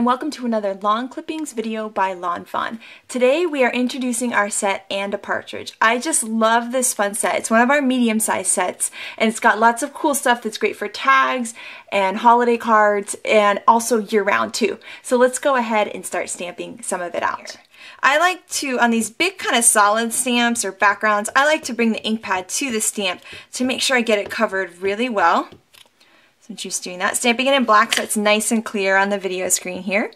and welcome to another lawn clippings video by Lawn Fawn. Today we are introducing our set and a partridge. I just love this fun set. It's one of our medium sized sets and it's got lots of cool stuff that's great for tags and holiday cards and also year round too. So let's go ahead and start stamping some of it out. I like to, on these big kind of solid stamps or backgrounds, I like to bring the ink pad to the stamp to make sure I get it covered really well. I'm just doing that. Stamping it in black so it's nice and clear on the video screen here.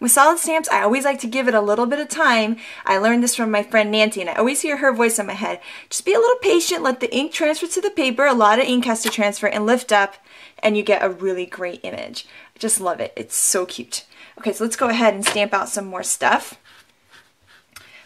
With solid stamps, I always like to give it a little bit of time. I learned this from my friend Nancy, and I always hear her voice in my head. Just be a little patient, let the ink transfer to the paper. A lot of ink has to transfer and lift up, and you get a really great image. I just love it. It's so cute. Okay, so let's go ahead and stamp out some more stuff.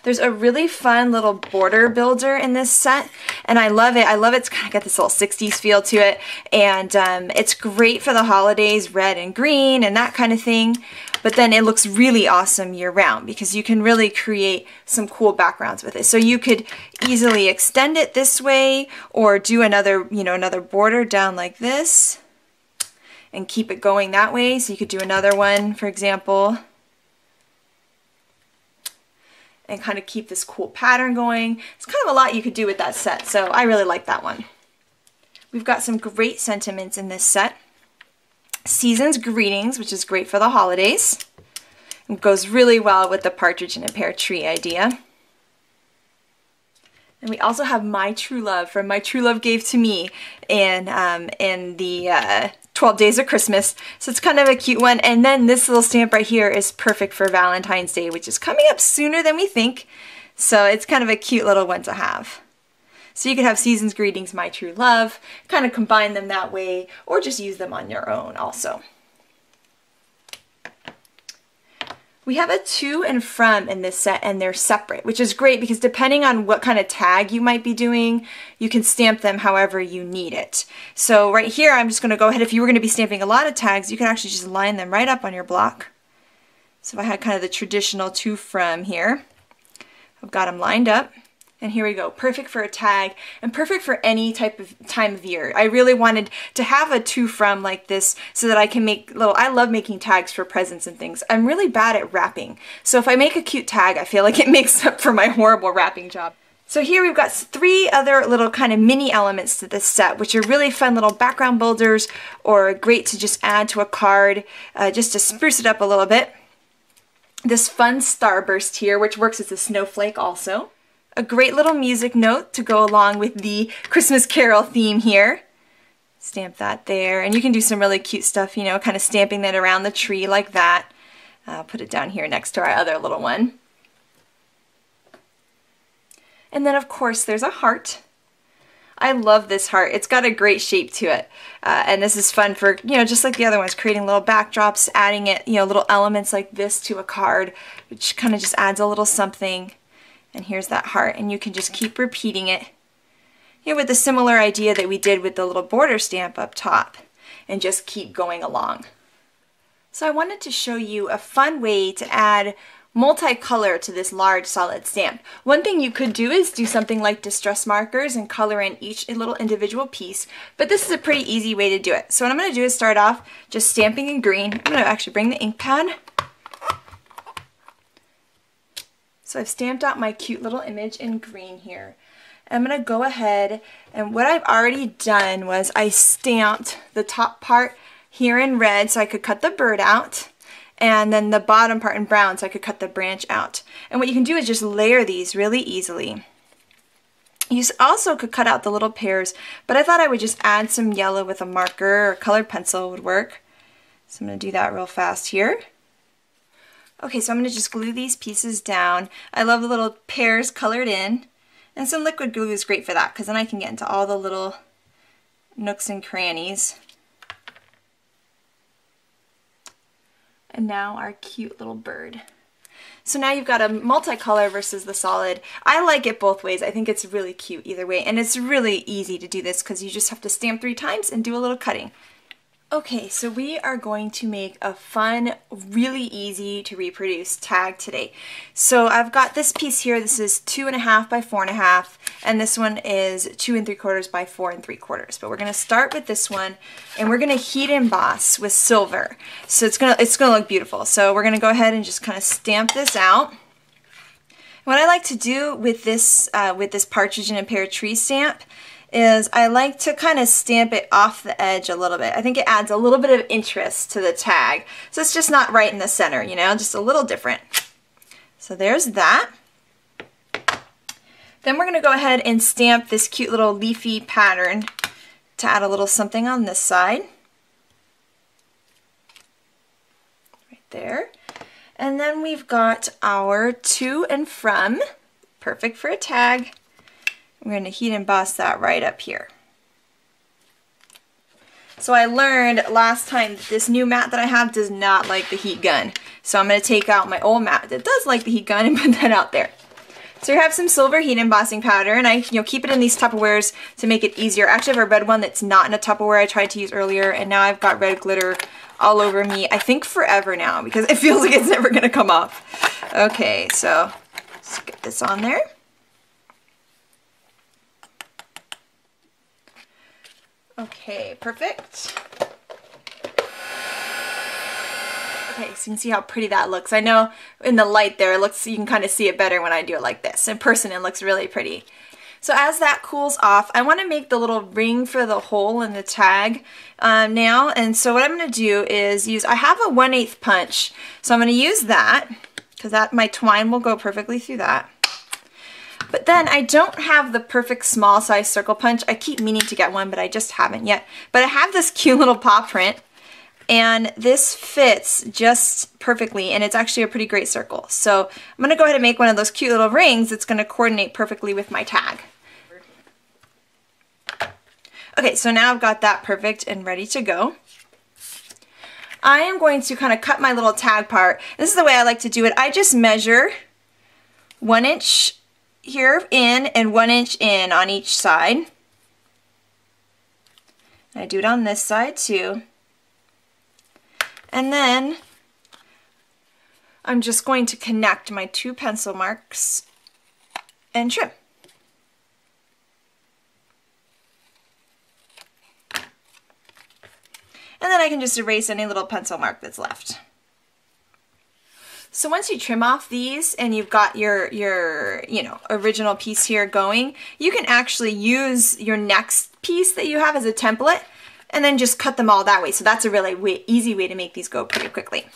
There's a really fun little border builder in this set, and I love it. I love it. It's kind of got this little 60s feel to it, and um, it's great for the holidays, red and green and that kind of thing. But then it looks really awesome year round because you can really create some cool backgrounds with it. So you could easily extend it this way or do another, you know, another border down like this and keep it going that way. So you could do another one, for example, and kind of keep this cool pattern going. It's kind of a lot you could do with that set, so I really like that one. We've got some great sentiments in this set. Season's Greetings, which is great for the holidays. It goes really well with the partridge in a pear tree idea. And we also have My True Love from My True Love Gave to Me in, um, in the uh, 12 Days of Christmas. So it's kind of a cute one. And then this little stamp right here is perfect for Valentine's Day, which is coming up sooner than we think. So it's kind of a cute little one to have. So you could have Season's Greetings, My True Love, kind of combine them that way, or just use them on your own also. We have a to and from in this set and they're separate, which is great because depending on what kind of tag you might be doing, you can stamp them however you need it. So right here, I'm just gonna go ahead, if you were gonna be stamping a lot of tags, you can actually just line them right up on your block. So I had kind of the traditional to from here, I've got them lined up. And here we go, perfect for a tag and perfect for any type of time of year. I really wanted to have a to from like this so that I can make little, I love making tags for presents and things. I'm really bad at wrapping. So if I make a cute tag, I feel like it makes up for my horrible wrapping job. So here we've got three other little kind of mini elements to this set, which are really fun little background builders or great to just add to a card uh, just to spruce it up a little bit. This fun starburst here, which works as a snowflake also a great little music note to go along with the Christmas Carol theme here. Stamp that there. And you can do some really cute stuff, you know, kind of stamping that around the tree like that. I'll put it down here next to our other little one. And then, of course, there's a heart. I love this heart. It's got a great shape to it. Uh, and this is fun for, you know, just like the other ones, creating little backdrops, adding it, you know, little elements like this to a card, which kind of just adds a little something. And here's that heart, and you can just keep repeating it. Here with a similar idea that we did with the little border stamp up top, and just keep going along. So I wanted to show you a fun way to add multicolor to this large solid stamp. One thing you could do is do something like distress markers and color in each little individual piece, but this is a pretty easy way to do it. So what I'm going to do is start off just stamping in green. I'm going to actually bring the ink pad So I've stamped out my cute little image in green here. I'm going to go ahead and what I've already done was I stamped the top part here in red so I could cut the bird out and then the bottom part in brown so I could cut the branch out. And what you can do is just layer these really easily. You also could cut out the little pears, but I thought I would just add some yellow with a marker or colored pencil would work. So I'm going to do that real fast here. Okay, so I'm going to just glue these pieces down. I love the little pears colored in. And some liquid glue is great for that because then I can get into all the little nooks and crannies. And now our cute little bird. So now you've got a multicolor versus the solid. I like it both ways. I think it's really cute either way. And it's really easy to do this because you just have to stamp three times and do a little cutting. Okay, so we are going to make a fun, really easy to reproduce tag today. So I've got this piece here, this is two and a half by four and a half, and this one is two and three quarters by four and three quarters. But we're gonna start with this one, and we're gonna heat emboss with silver. So it's gonna, it's gonna look beautiful. So we're gonna go ahead and just kind of stamp this out. What I like to do with this, uh, with this partridge and a pear tree stamp is I like to kind of stamp it off the edge a little bit. I think it adds a little bit of interest to the tag. So it's just not right in the center, you know, just a little different. So there's that. Then we're going to go ahead and stamp this cute little leafy pattern to add a little something on this side. Right there. And then we've got our to and from, perfect for a tag. I'm going to heat emboss that right up here. So I learned last time this new mat that I have does not like the heat gun. So I'm going to take out my old mat that does like the heat gun and put that out there. So you have some silver heat embossing powder and I you know keep it in these Tupperwares to make it easier. I actually I have a red one that's not in a Tupperware I tried to use earlier and now I've got red glitter all over me. I think forever now because it feels like it's never going to come off. Okay, so let's get this on there. Okay, perfect. Okay, so you can see how pretty that looks. I know in the light there, it looks you can kind of see it better when I do it like this. In person, it looks really pretty. So as that cools off, I want to make the little ring for the hole in the tag um, now. And so what I'm going to do is use, I have a 1 8 punch. So I'm going to use that because that my twine will go perfectly through that. But then I don't have the perfect small size circle punch. I keep meaning to get one, but I just haven't yet. But I have this cute little paw print and this fits just perfectly and it's actually a pretty great circle. So I'm gonna go ahead and make one of those cute little rings that's gonna coordinate perfectly with my tag. Okay, so now I've got that perfect and ready to go. I am going to kind of cut my little tag part. This is the way I like to do it. I just measure one inch here in and one inch in on each side. I do it on this side too. And then I'm just going to connect my two pencil marks and trim. And then I can just erase any little pencil mark that's left. So once you trim off these and you've got your, your, you know, original piece here going, you can actually use your next piece that you have as a template and then just cut them all that way. So that's a really way, easy way to make these go pretty quickly.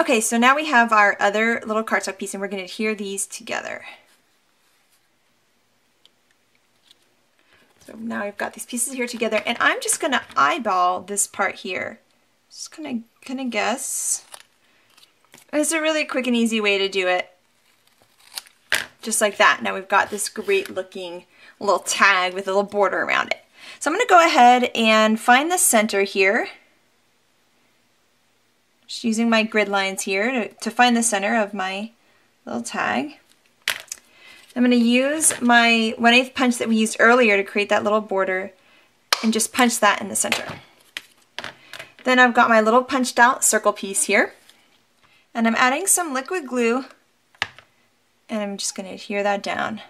Okay, so now we have our other little cardstock piece and we're going to adhere these together. So now we've got these pieces here together and I'm just going to eyeball this part here. Just going to kind guess. It's a really quick and easy way to do it. Just like that. Now we've got this great looking little tag with a little border around it. So I'm going to go ahead and find the center here. Just using my grid lines here to, to find the center of my little tag. I'm going to use my 1 8 punch that we used earlier to create that little border and just punch that in the center. Then I've got my little punched out circle piece here. And I'm adding some liquid glue and I'm just going to adhere that down.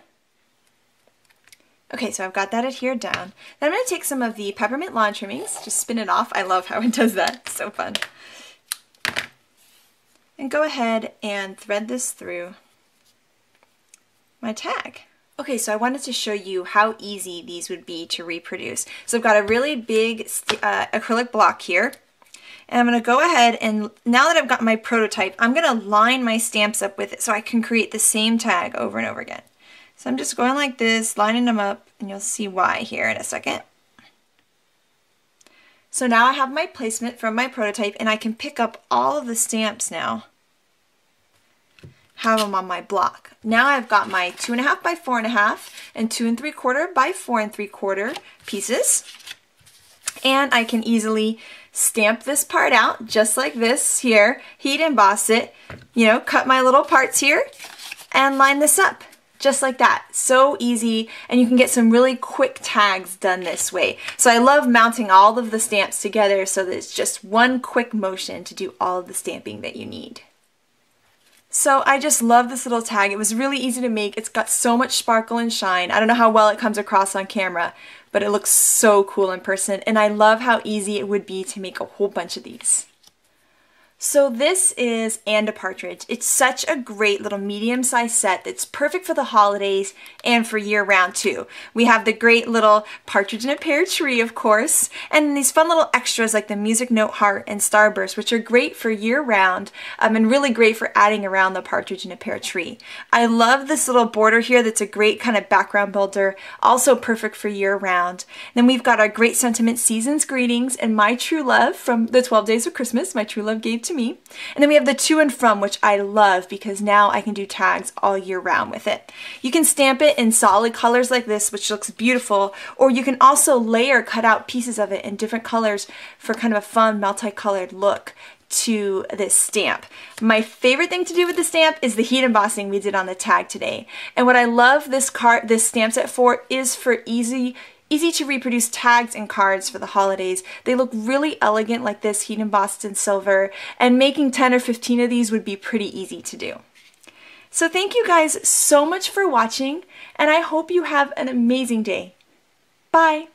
Okay, so I've got that adhered down. Then I'm going to take some of the peppermint lawn trimmings, just spin it off. I love how it does that. It's so fun. And go ahead and thread this through my tag. Okay, so I wanted to show you how easy these would be to reproduce. So I've got a really big uh, acrylic block here. And I'm going to go ahead and now that I've got my prototype, I'm going to line my stamps up with it so I can create the same tag over and over again. So I'm just going like this, lining them up, and you'll see why here in a second. So now I have my placement from my prototype and I can pick up all of the stamps now, have them on my block. Now I've got my two and a half by four and a half and two and three quarter by four and three quarter pieces. And I can easily stamp this part out just like this here, heat emboss it, you know, cut my little parts here and line this up just like that. So easy, and you can get some really quick tags done this way. So I love mounting all of the stamps together so that it's just one quick motion to do all of the stamping that you need. So I just love this little tag. It was really easy to make. It's got so much sparkle and shine. I don't know how well it comes across on camera, but it looks so cool in person. And I love how easy it would be to make a whole bunch of these. So this is And a Partridge. It's such a great little medium-sized set that's perfect for the holidays and for year-round too. We have the great little partridge in a pear tree, of course, and these fun little extras like the music note heart and starburst, which are great for year-round um, and really great for adding around the partridge in a pear tree. I love this little border here that's a great kind of background builder, also perfect for year-round. Then we've got our Great Sentiment Seasons Greetings and My True Love from the 12 Days of Christmas, My True Love gave me. And then we have the to and from, which I love because now I can do tags all year round with it. You can stamp it in solid colors like this, which looks beautiful, or you can also layer cut out pieces of it in different colors for kind of a fun multicolored look to this stamp. My favorite thing to do with the stamp is the heat embossing we did on the tag today. And what I love this card, this stamp set for is for easy Easy to reproduce tags and cards for the holidays. They look really elegant like this, heat embossed in silver, and making 10 or 15 of these would be pretty easy to do. So thank you guys so much for watching, and I hope you have an amazing day. Bye!